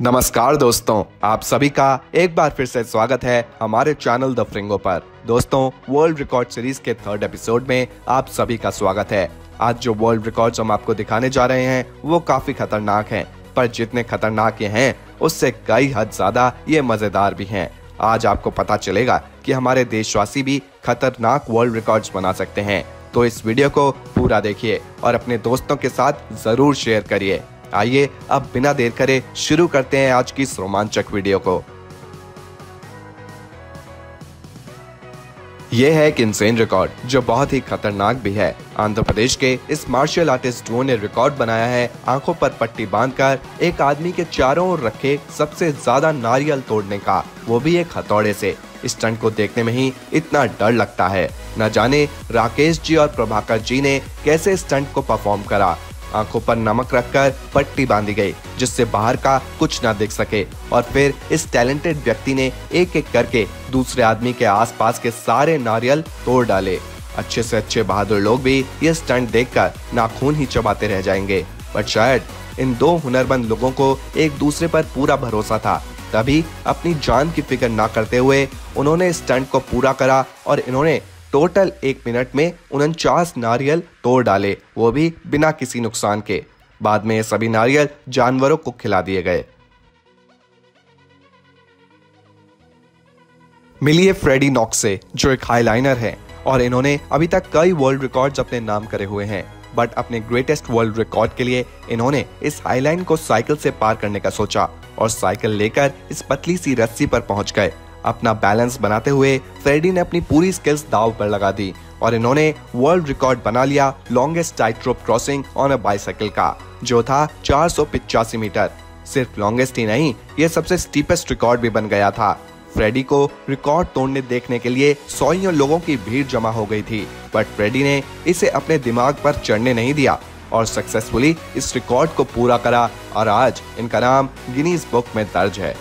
नमस्कार दोस्तों, आप सभी का एक बार फिर से स्वागत है हमारे चैनल द फ्रिंगो पर। दोस्तों, वर्ल्ड रिकॉर्ड सीरीज़ के थर्ड एपिसोड में आप सभी का स्वागत है। आज जो वर्ल्ड रिकॉर्ड्स हम आपको दिखाने जा रहे हैं, वो काफ़ी खतरनाक हैं। पर जितने खतरनाक ये हैं, उससे कई हद ज़्यादा ये मज़ेदार भी हैं। आज आपको पता चलेगा कि हमारे देशवासी भी खतरनाक वर्ल्ड रिकॉर्ड्स बना सकते हैं। तो इस वीडियो को पूरा देखिए और अपने दोस्तों के साथ ज़रूर शेयर करिए। आइए अब बिना देर करे शुरू करते हैं आज की इस रोमांचक वीडियो को। यह है एक इंसेन रिकॉर्ड जो बहुत ही खतरनाक भी है। आंध्र प्रदेश के इस मार्शल आर्टिस्ट डुओ ने रिकॉर्ड बनाया है, आँखों पर पट्टी बांधकर एक आदमी के चारों ओर रखे सबसे ज़्यादा नारियल तोड़ने का, वो भी एक हथौड़े से। स्टंट को देखने में ही इतना डर लगता है। न जाने राकेश जी और प्रभाकर जी ने कैसे स्टंट को परफॉर्म करा। आँखों पर नमक रखकर पट्टी बांधी गई, जिससे बाहर का कुछ ना दिख सके। और फिर इस टैलेंटेड व्यक्ति ने एक एक करके दूसरे आदमी के आसपास के सारे नारियल तोड़ डाले। अच्छे से अच्छे बहादुर लोग भी ये स्टंट देखकर नाखून ही चबाते रह जाएँगे। बट शायद इन दो हुनरमंद लोगों को एक दूसरे पर पूरा भरोसा था। तभी अपनी जान की फ़िक्र ना करते हुए उन्होंने स्टंट को पूरा करा और इन्होंने टोटल एक मिनट में उनचास नारियल तोड़ डाले, वो भी बिना किसी नुकसान के। बाद में ये सभी नारियल जानवरों को खिला दिए गए। मिलिए फ्रेडी नॉक्स से, जो एक हाईलाइनर है, और इन्होंने अभी तक कई वर्ल्ड रिकॉर्ड्स अपने नाम करे हुए हैं। बट अपने ग्रेटेस्ट वर्ल्ड रिकॉर्ड के लिए इन्होंने इस हाईलाइन को साइकिल से पार करने का सोचा, और साइकिल लेकर इस पतली सी रस्सी पर पहुँच गए। अपना बैलेंस बनाते हुए फ्रेडी ने अपनी पूरी स्किल्स दाव पर लगा दी और इन्होंने वर्ल्ड रिकॉर्ड बना लिया longest tight rope crossing on a bicycle का, जो था चार मीटर। सिर्फ़ लॉन्गेस्ट ही नहीं, ये सबसे स्टीपेस्ट रिकॉर्ड भी बन गया था। फ्रेडी को रिकॉर्ड तोड़ने देखने के लिए सौ लोगों की भीड़ जमा हो गई थी बट फ्रेडी ने इसे अपने दिमाग पर चढ़ने नहीं दिया और सक्सेसफुली इस रिकॉर्ड को पूरा करा और आज इनका नाम गिनीज बुक में दर्ज है।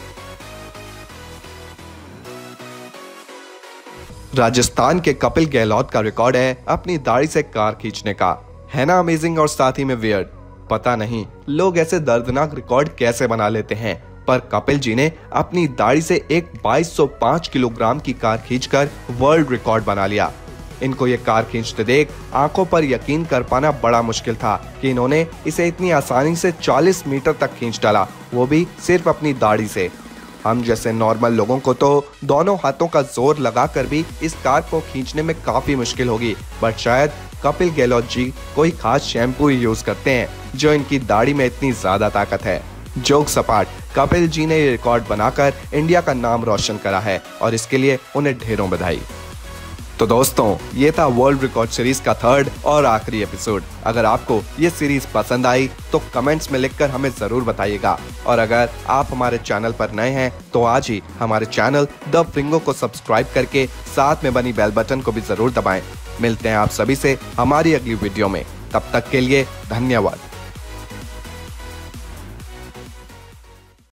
राजस्थान के कपिल गहलोत का रिकॉर्ड है अपनी दाढ़ी से कार खींचने का। है ना अमेजिंग और साथ ही में वियर्ड पता नहीं। लोग ऐसे दर्दनाक रिकॉर्ड कैसे बना लेते हैं? पर कपिल जी ने अपनी दाढ़ी से एक 2205 किलोग्राम की कार खींचकर वर्ल्ड रिकॉर्ड बना लिया। इनको ये कार खींचते देख आँखों पर यकीन कर पाना बड़ा मुश्किल था कि इन्होंने इसे इतनी आसानी से 40 मीटर तक खींच डाला। वो भी सिर्फ़ अपनी दाढ़ी से। हम जैसे नॉर्मल लोगों को तो दोनों हाथों का ज़ोर लगाकर भी इस कार को खींचने में काफ़ी मुश्किल होगी। बट शायद कपिल गहलोत जी कोई खास शैम्पू यूज़ करते हैं, जो इनकी दाढ़ी में इतनी ज़्यादा ताकत है। जोक सपाट कपिल जी ने रिकॉर्ड बनाकर इंडिया का नाम रोशन करा है और इसके लिए उन्हें ढेरों बधाई। तो दोस्तों, ये था वर्ल्ड रिकॉर्ड सीरीज़ का थर्ड और आखिरी एपिसोड अगर आपको ये सीरीज़ पसंद आई तो कमेंट्स में लिखकर हमें ज़रूर बताइएगा। और अगर आप हमारे चैनल पर नए हैं तो आज ही हमारे चैनल द फिंगो को सब्सक्राइब करके साथ में बनी बेल बटन को भी ज़रूर दबाएँ। मिलते हैं आप सभी से हमारी अगली वीडियो में। तब तक के लिए धन्यवाद।